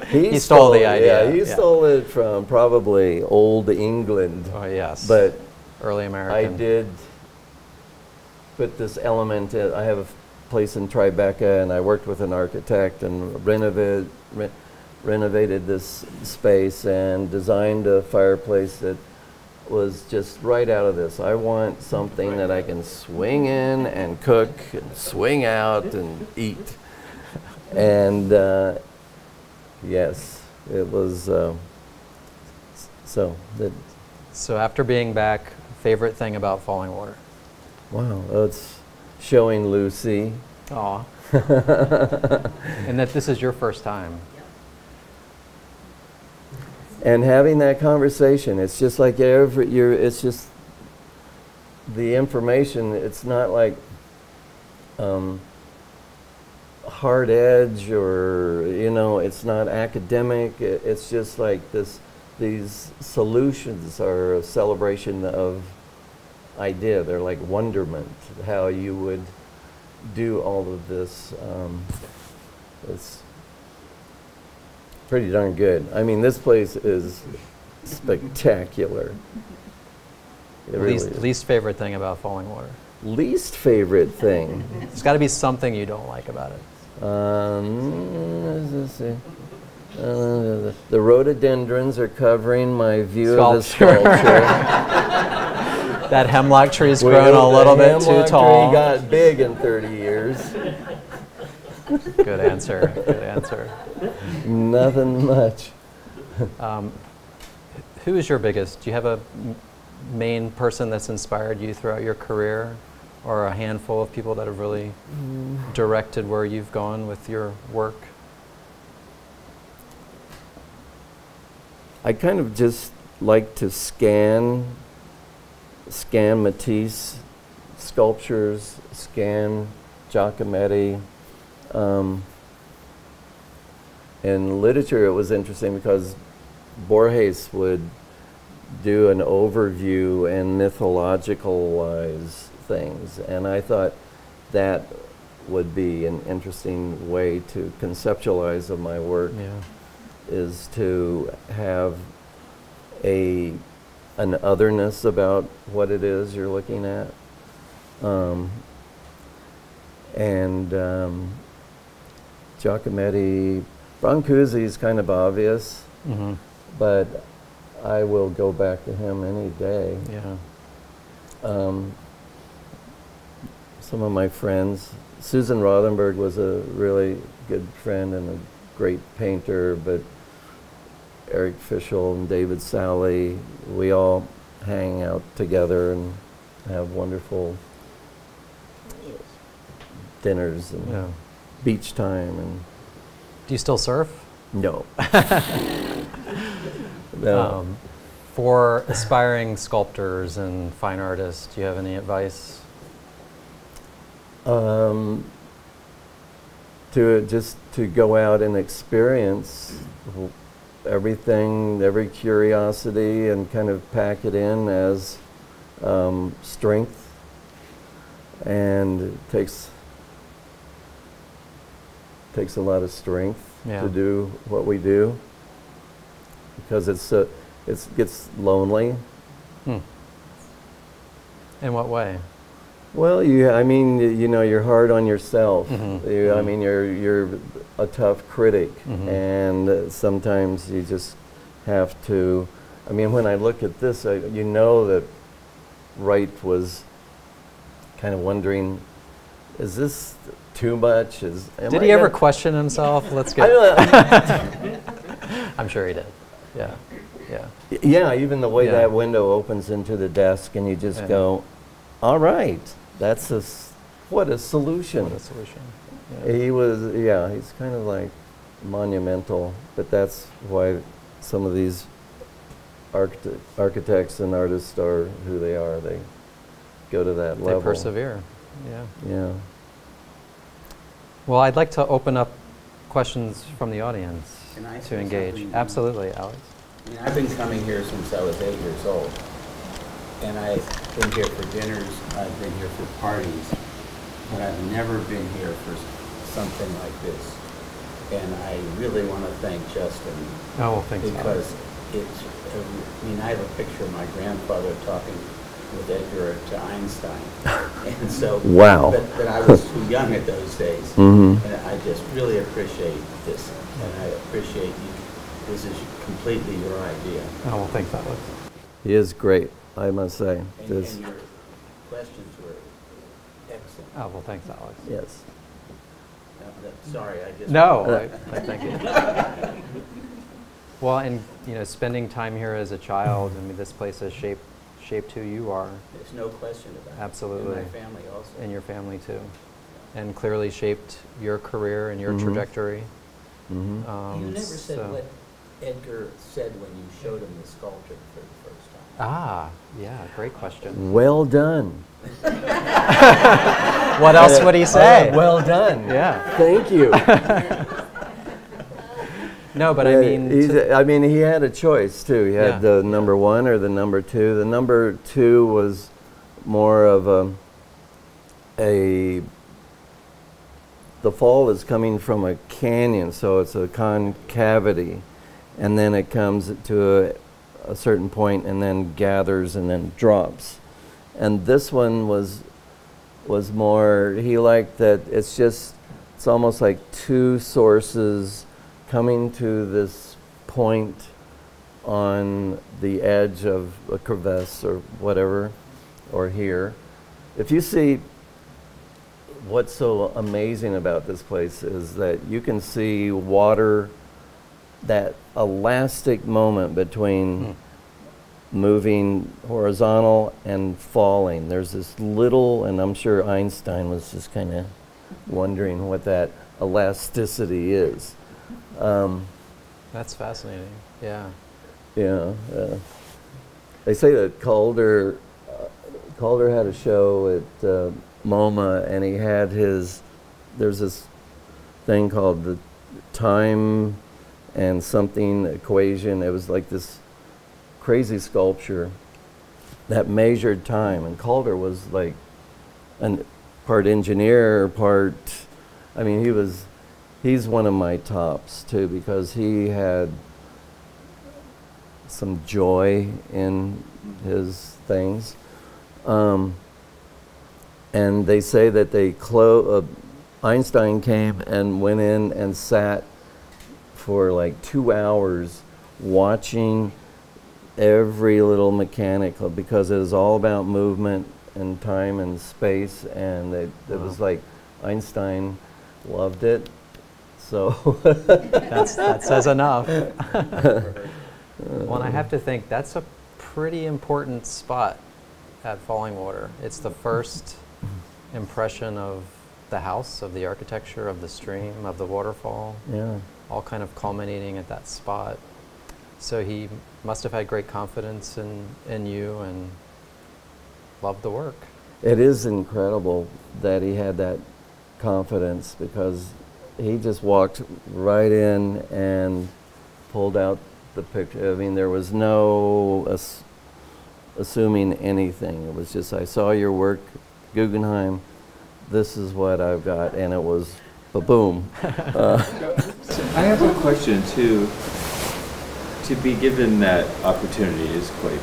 A: He stole the
B: it,
A: idea,
B: Yeah, he
A: yeah.
B: stole it from probably old England.
A: oh yes.
B: But
A: early American.
B: I did put this element. In, I have a place in Tribeca, and I worked with an architect and renovate, re- renovated this space and designed a fireplace that was just right out of this. I want something that I can swing in and cook, and swing out and eat. And uh, yes, it was. Uh, so that
A: So after being back, favorite thing about Fallingwater?
B: Wow, that's showing Lucy.
A: Aw. and that this is your first time.
B: And having that conversation. It's just like every you're it's just the information, it's not like um, hard edge or you know, it's not academic. It, it's just like this these solutions are a celebration of idea. They're like wonderment, how you would do all of this. Um, it's pretty darn good. I mean, this place is spectacular. Really
A: least,
B: is.
A: least favorite thing about Fallingwater?
B: Least favorite thing.
A: There's got to be something you don't like about it.
B: Um. Uh, the rhododendrons are covering my view of the
A: Sculpture.
B: sculpture.
A: That hemlock tree's
B: Well,
A: grown a little bit too
B: hemlock tree got big in 30 years.
A: Good answer. Good answer.
B: Nothing much.
A: Um, who is your biggest? Do you have a m- main person that's inspired you throughout your career, or a handful of people that have really directed where you've gone with your work?
B: I kind of just like to scan, scan Matisse sculptures, scan Giacometti. Um, in literature, it was interesting because Borges would do an overview and mythologicalize things, and I thought that would be an interesting way to conceptualize of my work
A: Yeah.
B: is to have a an otherness about what it is you're looking at, um, and um, Giacometti, Brancusi is kind of obvious,
A: hmm
B: but I will go back to him any day.
A: Yeah.
B: Um, some of my friends, Susan Rothenberg was a really good friend and a great painter, but Eric Fischl and David Salle, we all hang out together and have wonderful dinners and
A: Yeah.
B: Beach time and
A: Do you still surf?
B: no. no.
A: Um, for aspiring sculptors and fine artists, do you have any advice?
B: Um, to just to go out and experience everything, every curiosity, and kind of pack it in as um, strength. And it takes takes a lot of strength
A: Yeah.
B: to do what we do because it's uh, it gets lonely.
A: Hmm. In what way?
B: Well, you, I mean, you know, you're hard on yourself.
A: Mhm,
B: You, I
A: mhm.
B: mean, you're you're a tough critic,
A: Mhm.
B: and uh, sometimes you just have to. I mean, when I look at this, I, you know that Wright was kind of wondering, is this too much? Is
A: Did
B: I
A: he ever question himself? Let's get. I'm sure he did. Yeah. Yeah.
B: yeah, even the way
A: Yeah.
B: that window opens into the desk, and you just
A: Yeah.
B: go, "All right, that's a s- what a solution."
A: What a solution. Yeah.
B: He was, yeah, he's kind of like monumental, but that's why some of these architect, architects and artists are who they are. They go to that
A: They
B: level.
A: persevere. Yeah.
B: Yeah.
A: Well, I'd like to open up questions from the audience to engage. Absolutely, Alex.
C: I mean, I've been coming here since I was eight years old. And I've been here for dinners, I've been here for parties, but I've never been here for something like this. And I really want to thank Justin
A: Oh, well, thanks. Alex.
C: because it's, I mean, I have a picture of my grandfather talking with Edgar to Einstein. And so.
B: Wow.
C: But, but I was too young at those days.
B: Mm-hmm.
C: And I just really appreciate this, and I appreciate you, this is completely your idea.
A: Oh, well, thanks, Alex.
B: He is great, I must say.
C: And
B: This-
C: and your questions were excellent.
A: Oh, well, thanks, Alex.
B: yes.
C: Uh, that- Sorry, I just.
A: No, I, I thank you. Well, and, you know, spending time here as a child, I mean, this place has shaped, shaped who you are
C: There's no question about it.
A: Absolutely.
C: And my family also.
A: and your family too. And clearly shaped your career and your
B: Mhm.
A: trajectory.
B: Mm-hmm.
A: Um,
C: You never said
A: so-
C: what Edgar said when you showed him the sculpture for the first time.
A: Ah, yeah, great question.
B: Well done.
A: What else would he say?
B: Uh, well done.
A: Yeah.
B: Thank you.
A: No, but I mean,
B: I mean, he had a choice too. He had
A: Yeah.
B: the number one or the number two. The number two was more of a, a. The fall is coming from a canyon, so it's a concavity, and then it comes to a, a certain point, and then gathers and then drops. And this one was was more. He liked that it's just. It's almost like two sources coming to this point on the edge of a crevasse or whatever, or here. If you see what's so amazing about this place is that you can see water, that elastic moment between hmm. moving horizontal and falling. There's this little, and I'm sure Einstein was just kind of wondering what that elasticity is. Um,
A: That's fascinating. Yeah.
B: yeah. Uh, they say that Calder, uh, Calder had a show at uh, MoMA, and he had his. There's this thing called the time and something equation. It was like this crazy sculpture that measured time, and Calder was like an part engineer, part. I mean, he was. He's one of my tops too because he had some joy in his things. Um, and they say that they clo- uh, Einstein came and went in and sat for like two hours watching every little mechanical because it was all about movement and time and space and it, it was like Einstein loved it so
A: That's, that says enough. well, and I have to think that's a pretty important spot at Fallingwater. It's the first impression of the house, of the architecture, of the stream, of the waterfall,
B: yeah
A: all kind of culminating at that spot. So he must have had great confidence in, in you and loved the work.
B: It is incredible that he had that confidence because he just walked right in and pulled out the picture. I mean, there was no ass- assuming anything. It was just, I saw your work, Guggenheim, this is what I've got, and it was ba-boom. Uh,
D: I have a question too. To be given that opportunity is quite,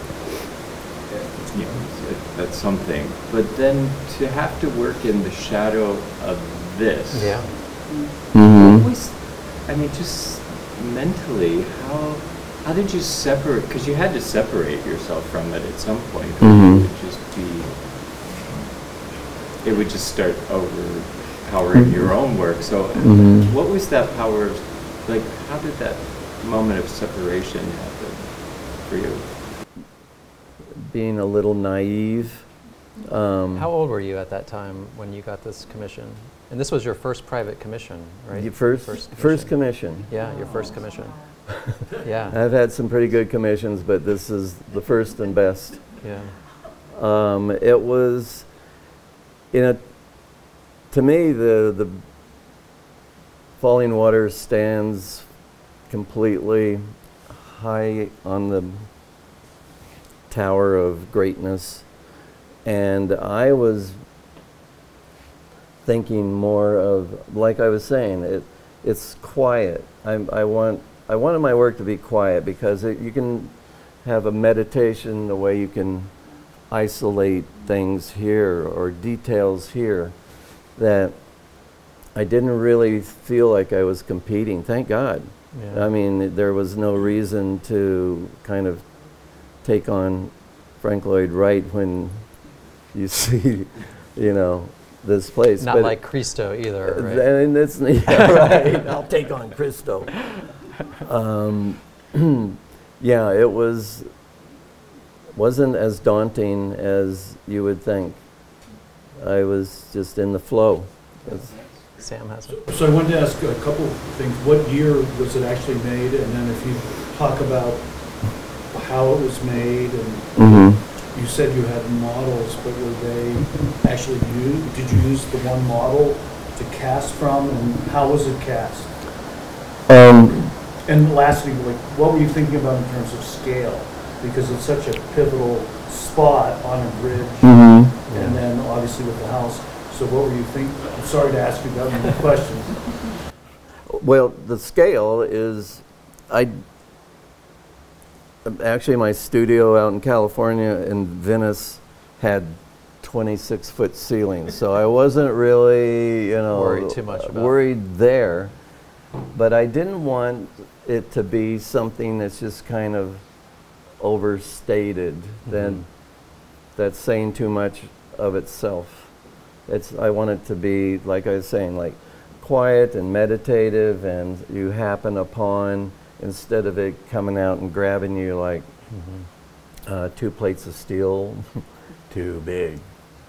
D: you know, that's something. But then to have to work in the shadow of this.
A: Yeah.
B: Mhm.
D: What was, I mean, just mentally, how how did you separate? Because you had to separate yourself from it at some point. or
B: Mhm.
D: It would just be. It would just start overpowering your own work. So,
B: Mhm.
D: what was that power? Of, like, how did that moment of separation happen for you?
B: Being a little naive. Um,
A: How old were you at that time when you got this commission? And this was your first private commission, right?
B: the First, first commission.
A: Yeah, your first commission. Yeah,
B: I've had some pretty good commissions, but this is the first and best.
A: yeah.
B: Um, it was, you know, to me, the, the Fallingwater stands completely high on the tower of greatness. And I was thinking more of, like I was saying, it, it's quiet. I, I want, I wanted my work to be quiet because it, you can have a meditation the way you can isolate things here or details here that I didn't really feel like I was competing. Thank God.
A: Yeah.
B: I mean, there was no reason to kind of take on Frank Lloyd Wright when you see, you know, this place.
A: Not
B: But-
A: like Christo either,
B: uh,
A: right?
B: And it's yeah, right. I'll take on Christo. Um, yeah, it was wasn't as daunting as you would think. I was just in the flow. It's-
A: Sam has it.
E: So I wanted to ask a couple of things. What year was it actually made? And then if you talk about how it was made, and you said you had models, but were they actually used? Did you use the one model to cast from, and how was it cast?
B: Um,
E: And lastly, like, what were you thinking about in terms of scale? Because it's such a pivotal spot on a bridge,
B: mhm.
E: and then obviously with the house. So what were you thinking? I'm sorry to ask you that many questions.
B: Well, the scale is, I, actually my studio out in California in Venice had 26 foot ceilings, so I wasn't really, you know,
A: Worried too much about-
B: worried there. But I didn't want it to be something that's just kind of overstated, mm-hmm. then that's saying too much of itself. It's, I want it to be, like I was saying, like quiet and meditative, and you happen upon, instead of it coming out and grabbing you like uh, two plates of steel, two big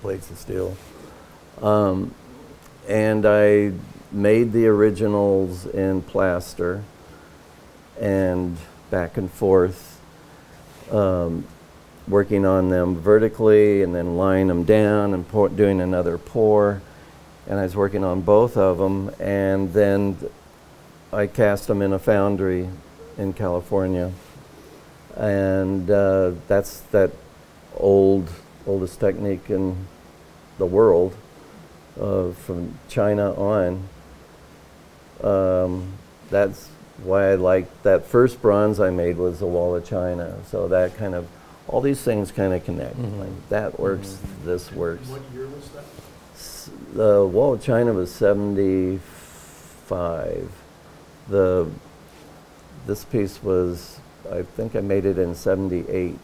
B: plates of steel. Um, and I made the originals in plaster and back and forth, um, working on them vertically and then laying them down and pour, doing another pour. And I was working on both of them, and then I cast them in a foundry in California. And uh, that's that old, oldest technique in the world uh, from China on. Um, that's why I like that first bronze I made was the Wall of China. So that kind of, all these things kind of connect.
A: Mhm.
B: Like that works, this works.
E: What year was that?
B: S- The Wall of China was 75. The, this piece was, I think I made it in 78.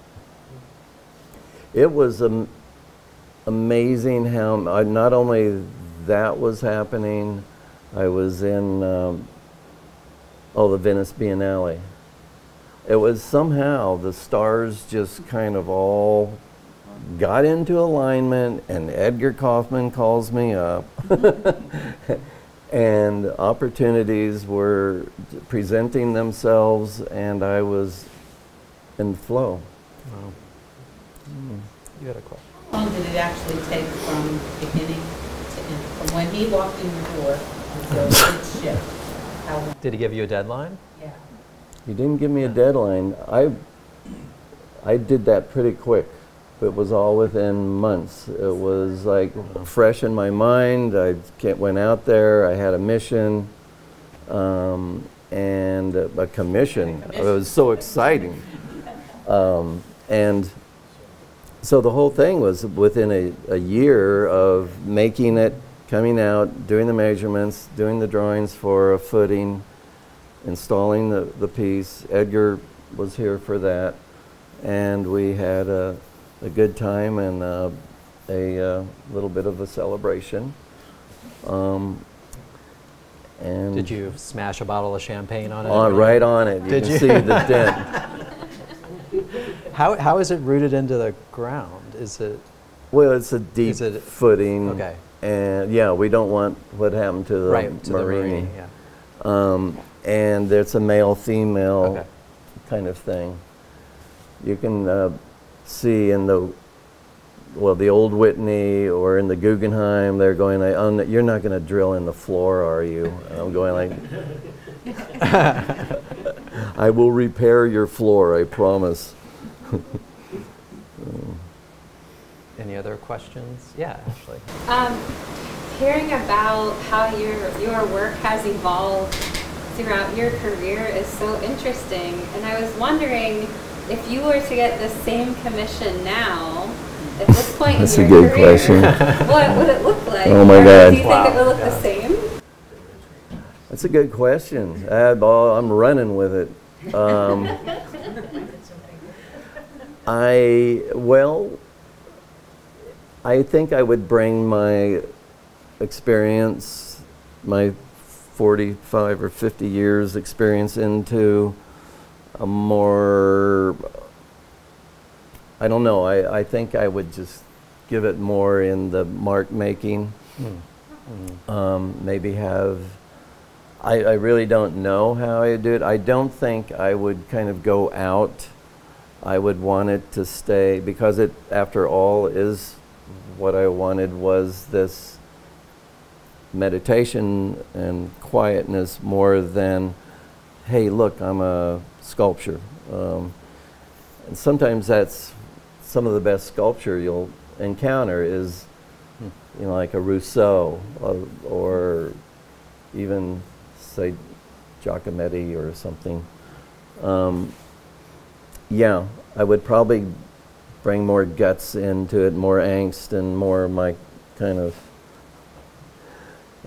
B: It was am- amazing how, not only that was happening, I was in, um, oh, the Venice Biennale. It was somehow the stars just kind of all got into alignment, and Edgar Kaufmann calls me up. and opportunities were presenting themselves, and I was in flow.
A: Wow. Hmm. You had a question?
F: How long did it actually take from beginning to end? From when he walked in the door until it shipped? How long?
A: Did he give you a deadline?
F: Yeah.
B: He didn't give me a deadline. I, I did that pretty quick. It was all within months. It was like fresh in my mind. I went out there. I had a mission um, and a, commission. It was so exciting. Um, and so the whole thing was within a, a year of making it, coming out, doing the measurements, doing the drawings for a footing, installing the, the piece. Edgar was here for that. And we had a, a good time and uh, a uh, little bit of a celebration. Um, and
A: Did you smash a bottle of champagne on it?
B: on, right on it. You
A: Did
B: can
A: you?
B: see the dent.
A: How, how is it rooted into the ground? Is it,
B: Well, it's a deep
A: it-
B: footing.
A: okay.
B: And yeah, we don't want what happened to the
A: right, to the
B: Marini.
A: marine? Yeah.
B: Um, and it's a male female
A: Okay.
B: kind of thing. You can uh, see in the well, the old Whitney or in the Guggenheim, they're going like, oh, no, "You're not going to drill in the floor, are you?" And I'm going like, "I will repair your floor, I promise."
A: Any other questions? Yeah, Ashley.
G: Um, hearing about how your your work has evolved throughout your career is so interesting, and I was wondering if you were to get the same commission now, at this point
B: That's
G: in
B: a good
G: career,
B: question.
G: what would it look like?
B: Oh my
G: Or
B: God.
G: Do you think it would look
A: Yeah.
G: the same?
B: That's a good question. Uh, I'm running with it. Um, I, well, I think I would bring my experience, my 45 or 50 years experience into a more, I don't know, I, I think I would just give it more in the mark making
A: Mm.
B: um, maybe have I, I really don't know how I would do it. I don't think I would kind of go out. I would want it to stay because it, after all, is what I wanted was this meditation and quietness more than, hey, look, I'm a sculpture. Um, and sometimes that's some of the best sculpture you'll encounter is
A: Hmm.
B: you know, like a Rousseau or, or even, say, Giacometti or something. Um, yeah, I would probably bring more guts into it, more angst, and more my kind of.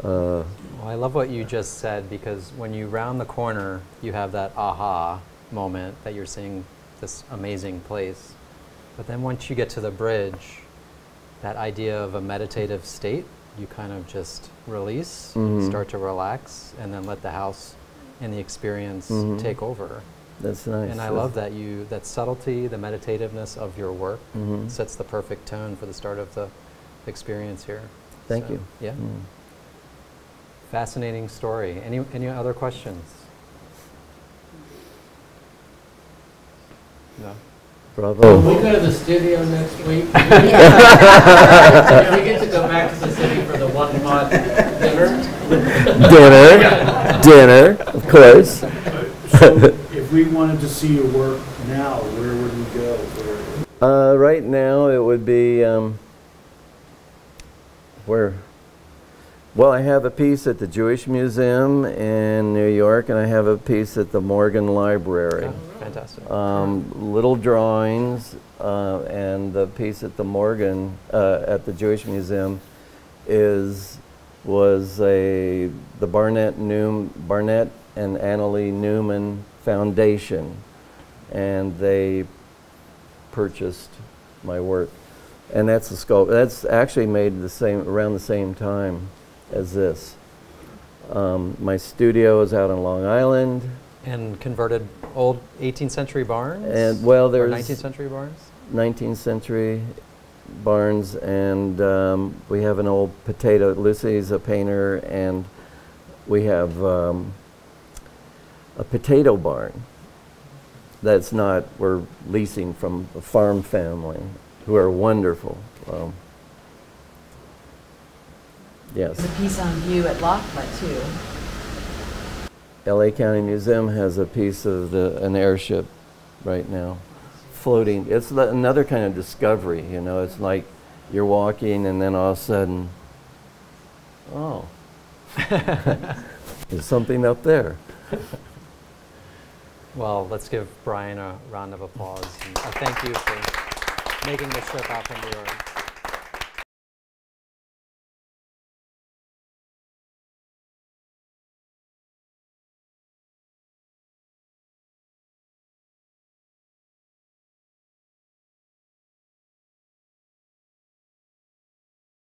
B: Uh,
A: Well, I love what you just said because when you round the corner, you have that aha moment that you're seeing this amazing place. But then once you get to the bridge, that idea of a meditative state, you kind of just release,
B: Mhm.
A: start to relax, and then let the house and the experience
B: Mhm.
A: take over.
B: That's nice.
A: And I love that you, that subtlety, the meditativeness of your work
B: Mhm.
A: sets the perfect tone for the start of the experience here.
B: Thank
A: So,
B: you.
A: Yeah.
B: Mm.
A: Fascinating story. Any, any other questions? No?
H: When we go to the studio next week, we get to go back to the city for the one pot dinner?
B: dinner, dinner, of course.
E: So if we wanted to see your work now, where would we go?
B: Uh, right now, it would be um, where. Well, I have a piece at the Jewish Museum in New York, and I have a piece at the Morgan Library.
A: Oh, Fantastic.
B: Um, little drawings, uh, and the piece at the Morgan uh, at the Jewish Museum is was a the Barnett Newm, Barnett and Annalee Newman Foundation, and they purchased my work, and that's a sculpt. That's actually made the same around the same time as this. Um, my studio is out on Long Island.
A: And converted old 18th century barns?
B: And, well,
A: Or
B: there's-
A: 19th century barns?
B: 19th century barns, and um, we have an old potato. Lucy's a painter, and we have um, a potato barn that's not, we're leasing from a farm family who are wonderful. Um, yes.
I: There's a piece on view at LACMA too.
B: LA County Museum has a piece of the, an airship right now floating. It's the- another kind of discovery, you know. It's like you're walking and then all of a sudden, oh, there's something up there.
A: Well, let's give Bryan a round of applause. and a thank you for making the trip out from New York.